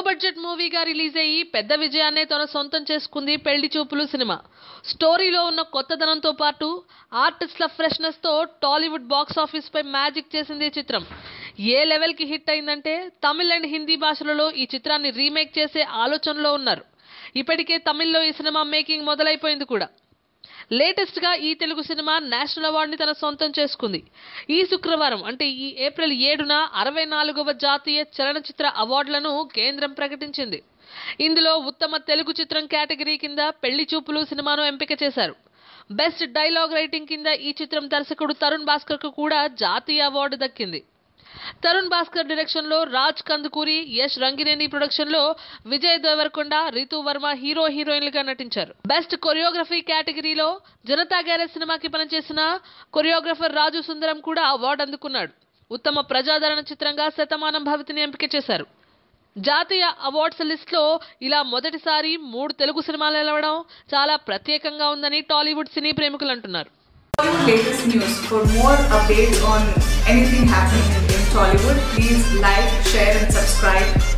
Budget మూవీగా release అయ్యి పెద్ద విజయాన్నే తన సొంతం చేసుకుంది పెళ్ళి చూపులు సినిమా. స్టోరీలో ఉన్న కొత్తదనంతో పాటు ఆర్టిస్ట్ల ఫ్రెష్నెస్తో టాలీవుడ్ బాక్స్ ఆఫీస్ పై మ్యాజిక్ చేసింది ఈ చిత్రం. ఏ లెవెల్కి హిట్ అయిందంటే తమిళ్ అండ్ హిందీ భాషలలో ఈ చిత్రాన్ని రీమేక్ చేసే ఆలోచనలో ఉన్నారు. ఇప్పటికే తమిళ్ళో ఈ సినిమా మేకింగ్ మొదలైపోయింది కూడా. లేటెస్ట్గా ఈ తెలుగు సినిమా నేషనల్ అవార్డుని తన సొంతం చేసుకుంది. ఈ శుక్రవారం అంటే ఈ ఏప్రిల్ ఏడున అరవై నాలుగవ జాతీయ చలనచిత్ర అవార్డులను కేంద్రం ప్రకటించింది. ఇందులో ఉత్తమ తెలుగు చిత్రం కేటగిరీ కింద పెళ్ళి చూపులు సినిమాను ఎంపిక చేశారు. బెస్ట్ డైలాగ్ రైటింగ్ కింద ఈ చిత్రం దర్శకుడు తరుణ్ భాస్కర్కు కూడా జాతీయ అవార్డు దక్కింది. తరుణ్ భాస్కర్ డైరెక్షన్లో రాజ్ కందుకూరి యష్ రంగినేని ప్రొడక్షన్లో విజయ్ దేవరకొండ రితు వర్మ హీరో హీరోయిన్లుగా నటించారు. బెస్ట్ కొరియోగ్రఫీ కేటగిరీలో జనతా గ్యారేజ్ సినిమాకి పనిచేసిన కొరియోగ్రఫర్ రాజు సుందరం కూడా అవార్డు అందుకున్నాడు. ఉత్తమ ప్రజాదరణ చిత్రంగా శతమానం భవితిని ఎంపిక చేశారు. జాతీయ అవార్డ్స్ లిస్ట్లో ఇలా మొదటిసారి మూడు తెలుగు సినిమాలు నిలవడం చాలా ప్రత్యేకంగా ఉందని టాలీవుడ్ సినీ ప్రేమికులు అంటున్నారు. Tollywood. Please like, share and subscribe.